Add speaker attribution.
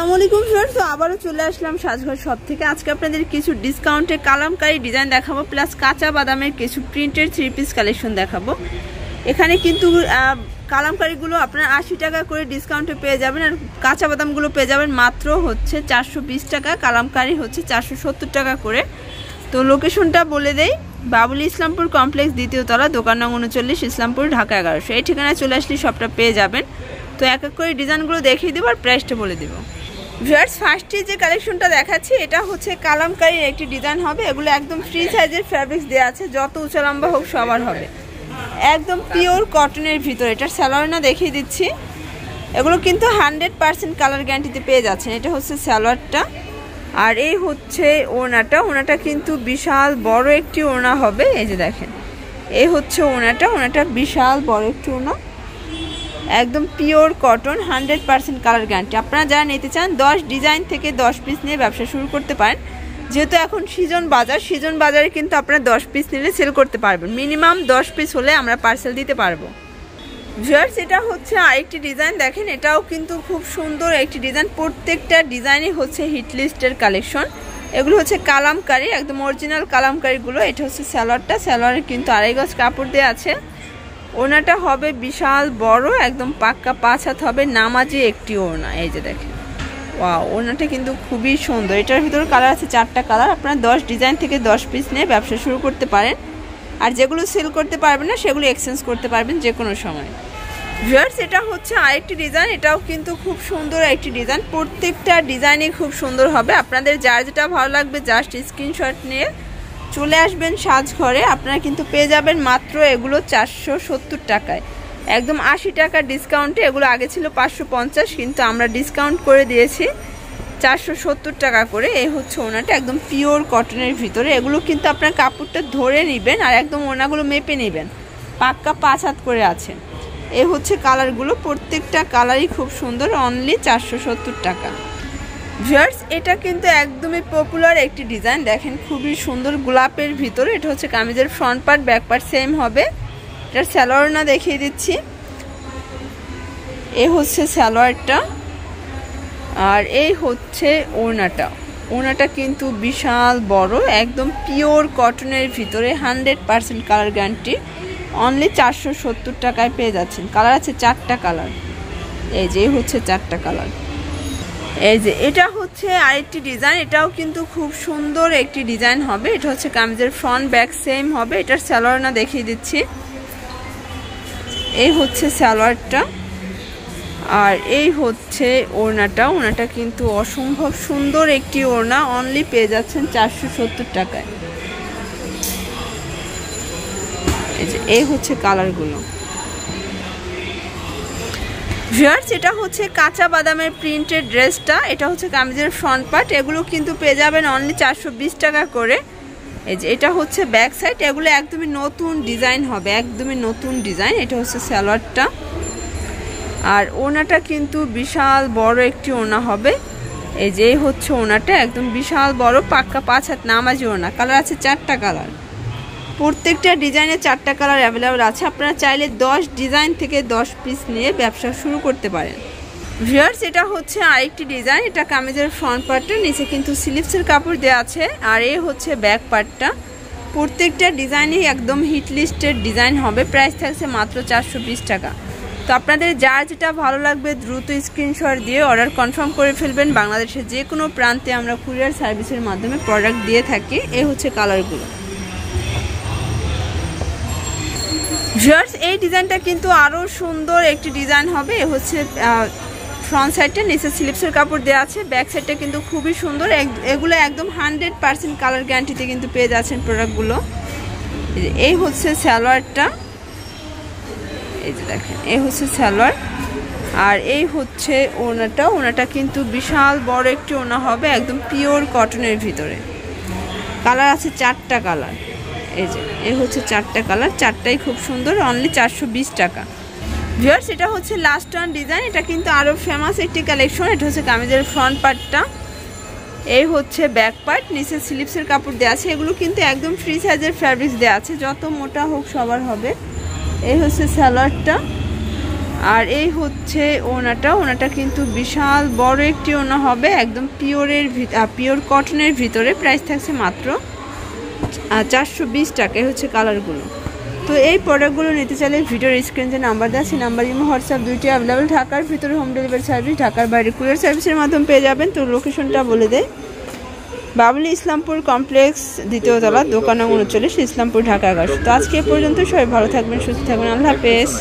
Speaker 1: আসসালামু আলাইকুম স্যার তো আবারও চলে আসলাম সাজঘর শপ থেকে আজকে আপনাদের কিছু ডিসকাউন্টে কালামকারি ডিজাইন দেখাবো প্লাস কাঁচা বাদামের কিছু প্রিন্টেড থ্রি পিস কালেকশন দেখাবো। এখানে কিন্তু কালামকারিগুলো আপনার আশি টাকা করে ডিসকাউন্টে পেয়ে যাবেন, আর কাঁচা বাদামগুলো পেয়ে যাবেন মাত্র হচ্ছে চারশো বিশ টাকা, কালামকারি হচ্ছে চারশো সত্তর টাকা করে। তো লোকেশনটা বলে দেই, বাবুল ইসলামপুর কমপ্লেক্স দ্বিতীয় তলা, দোকান নং উনচল্লিশ, ইসলামপুর, ঢাকা এগারোশো। এই ঠিকানায় চলে আসলে সবটা পেয়ে যাবেন। তো এক এক করে ডিজাইনগুলো দেখিয়ে দেবো, আর প্রাইসটা বলে দেবো। ভিউয়ার্স ফার্স্টে যে কালেকশনটা দেখাচ্ছি, এটা হচ্ছে কালামকারির একটি ডিজাইন হবে। এগুলো একদম ফ্রি সাইজের ফ্যাব্রিক্স দেওয়া আছে, যত উঁচা লম্বা হোক সবার হবে। একদম পিওর কটনের ভিতরে এটার স্যালোয়ার না দেখিয়ে দিচ্ছি। এগুলো কিন্তু হান্ড্রেড পার্সেন্ট কালার গ্যারান্টিতে পেয়ে যাচ্ছেন। এটা হচ্ছে স্যালোয়ারটা আর এই হচ্ছে ওনাটা। ওনাটা কিন্তু বিশাল বড় একটি ওনা হবে। এই যে দেখেন, এই হচ্ছে ওনাটা। ওনাটা বিশাল বড় একটি ওনা। একদম pure cotton, hundred percent colour guarantee. আপনারা যারা নিতে চান, দশ ডিজাইন থেকে দশ পিস নিয়ে ব্যবসা শুরু করতে পারেন। যেহেতু এখন সিজন বাজার, সিজন বাজারে কিন্তু আপনারা দশ পিস নিলে সেল করতে পারবেন। মিনিমাম দশ পিস হলে আমরা পার্সেল দিতে পারব। ভিউয়ার্স, এটা হচ্ছে আরেকটি ডিজাইন। দেখেন, এটাও কিন্তু খুব সুন্দর একটি ডিজাইন। প্রত্যেকটা ডিজাইনই হচ্ছে হিট লিস্টের কালেকশন। এগুলো হচ্ছে কালামকারি, একদম অরিজিনাল কালামকারিগুলো। এটা হচ্ছে স্যালোয়ারটা স্যালোয়ারে কিন্তু আড়াই গজ কাপড় দেওয়া আছে। ওনাটা হবে বিশাল বড়, একদম পাক্কা পাঁচ হাত হবে, নামাজি একটি ওনা এই যে দেখেন। ওয়া ওনাটা কিন্তু খুবই সুন্দর। এটার ভিতরে কালার আছে চারটা কালার, আপনারা দশ ডিজাইন থেকে দশ পিস নিয়ে ব্যবসা শুরু করতে পারেন। আর যেগুলো সেল করতে পারবেন না, সেগুলো এক্সচেঞ্জ করতে পারবেন যে কোনো সময়। ভিউয়ার্স, এটা হচ্ছে আরেকটি ডিজাইন, এটাও কিন্তু খুব সুন্দর একটি ডিজাইন। প্রত্যেকটা ডিজাইনই খুব সুন্দর হবে। আপনাদের যার যেটা ভালো লাগবে, জাস্ট স্ক্রিনশট নিয়ে চলে আসবেন সাজঘরে, আপনারা কিন্তু পেয়ে যাবেন মাত্র এগুলো চারশো সত্তর টাকায়। একদম আশি টাকা ডিসকাউন্টে এগুলো আগে ছিল পাঁচশো পঞ্চাশ, কিন্তু আমরা ডিসকাউন্ট করে দিয়েছি চারশো সত্তর টাকা করে। এই হচ্ছে ওনাটা একদম পিওর কটনের ভিতরে। এগুলো কিন্তু আপনার কাপড়টা ধরে নেবেন আর একদম ওনাগুলো মেপে নেবেন। পাক্কা পাঁচ হাত করে আছে। এ হচ্ছে কালারগুলো প্রত্যেকটা কালারই খুব সুন্দর অনলি চারশো সত্তর টাকা। ভিউয়ার্স, এটা কিন্তু একদমই পপুলার একটি ডিজাইন দেখেন, খুবই সুন্দর গোলাপের ভিতরে। এটা হচ্ছে কামিজের front part back part same হবে। এটার স্যালোয়ার না দেখিয়ে দিচ্ছি। এ হচ্ছে স্যালোয়ারটা আর এই হচ্ছে ওড়নাটা। ওড়নাটা কিন্তু বিশাল বড়, একদম পিওর কটনের ভিতরে। Hundred percent colour guarantee only চারশো সত্তর টাকায় পেয়ে যাচ্ছেন। কালার আছে চারটা কালার এই যে হচ্ছে চারটা কালার এই যে, এটা হচ্ছে আরেকটি ডিজাইন, এটাও কিন্তু খুব সুন্দর একটি ডিজাইন হবে। এটা হচ্ছে কামিজের ফ্রন্ট ব্যাক সেম হবে। এটার স্যালোয়ার না দেখিয়ে দিচ্ছি। এই হচ্ছে স্যালোয়ারটা আর এই হচ্ছে ওড়নাটা। ওড়নাটা কিন্তু অসম্ভব সুন্দর একটি ওড়না। অনলি পেয়ে যাচ্ছেন চারশো সত্তর টাকায়। এই এই হচ্ছে কালারগুলো ভিউয়ার্স, এটা হচ্ছে কাঁচা বাদামের প্রিন্টেড ড্রেসটা। এটা হচ্ছে কামিজের ফ্রন্ট পার্ট এগুলো কিন্তু পেয়ে যাবেন অনলি চারশো বিশ টাকা করে। এই যে, এটা হচ্ছে ব্যাক সাইড এগুলো একদমই নতুন ডিজাইন হবে, একদমই নতুন ডিজাইন এটা হচ্ছে স্যালোয়ারটা আর ওনাটা কিন্তু বিশাল বড় একটি ওনা হবে। এই যে হচ্ছে ওনাটা। একদম বিশাল বড়, পাক্কা পাঁচ হাত নামাজি ওনা। কালার আছে চারটা কালার প্রত্যেকটা ডিজাইনে চারটা কালার অ্যাভেলেবেল আছে। আপনারা চাইলে দশ ডিজাইন থেকে দশ পিস নিয়ে ব্যবসা শুরু করতে পারেন। ভিউয়ার্স, এটা হচ্ছে আরেকটি ডিজাইন। এটা কামিজের ফ্রন্ট পার্টটা নিচে কিন্তু স্লিপসের কাপড় দেওয়া আছে। আর এ হচ্ছে ব্যাক পার্টটা প্রত্যেকটা ডিজাইনই একদম হিট লিস্টের ডিজাইন হবে। প্রাইস থাকছে মাত্র চারশো বিশ টাকা। তো আপনাদের যার যেটা ভালো লাগবে দ্রুত স্ক্রিনশট দিয়ে অর্ডার কনফার্ম করে ফেলবেন। বাংলাদেশের যে কোনো প্রান্তে আমরা কুরিয়ার সার্ভিসের মাধ্যমে প্রোডাক্ট দিয়ে থাকি। এ হচ্ছে কালারগুলো ভিউয়ার্স, এই ডিজাইনটা কিন্তু আরও সুন্দর একটি ডিজাইন হবে। হচ্ছে ফ্রন্ট সাইডটা নিচে স্লিপসের কাপড় দেওয়া আছে। ব্যাক সাইডটা কিন্তু খুবই সুন্দর। এগুলো একদম হান্ড্রেড পার্সেন্ট কালার গ্যারান্টিতে কিন্তু পেয়ে যাচ্ছেন প্রোডাক্টগুলো এই হচ্ছে স্যালোয়ারটা এই যে দেখেন, এই হচ্ছে সালোয়ার। আর এই হচ্ছে ওনাটা। ওনাটা কিন্তু বিশাল বড় একটি ওনা হবে, একদম পিওর কটনের ভিতরে। কালার আছে চারটা কালার এই যে, এ হচ্ছে চারটা কালার, চারটাই খুব সুন্দর অনলি চারশো বিশ টাকা। ভিউয়ার্স এটা হচ্ছে লাস্ট ওয়ান ডিজাইন এটা কিন্তু আরও ফেমাস একটি কালেকশন এটা হচ্ছে কামিজের ফ্রন্ট পার্টটা এই হচ্ছে ব্যাক পার্ট নিচে স্লিপসের কাপড় দেওয়া আছে, এগুলো কিন্তু একদম ফ্রি সাইজের ফ্যাব্রিক্স দেওয়া আছে, যত মোটা হোক সবার হবে। এই হচ্ছে স্যালোয়ারটা আর এই হচ্ছে ওনাটা ওনাটা কিন্তু বিশাল বড় একটি ওনা হবে, একদম পিওরের পিওর কটনের ভিতরে প্রাইস থাকছে মাত্র চারশো বিশ টাকায় হচ্ছে কালারগুলো। তো এই প্রোডাক্টগুলো নিতে চাইলে ভিডিওর স্ক্রিন যে নাম্বার দেওয়া সেই নাম্বার ইমো হোয়াটসঅ্যাপ দুইটি অ্যাভেলেবেল ঢাকার ভিতরে হোম ডেলিভারি সার্ভিস ঢাকার বাইরে কুরিয়ার সার্ভিসের মাধ্যমে পেয়ে যাবেন। তো লোকেশনটা বলে দেয় বাবুলি ইসলামপুর কমপ্লেক্স দ্বিতীয় তলা, দোকান উনচল্লিশ, ইসলামপুর, ঢাকা এগারোশো তো আজকে পর্যন্ত সবাই ভালো থাকবেন, সুস্থ থাকবেন। আল্লাহ হাফেজ।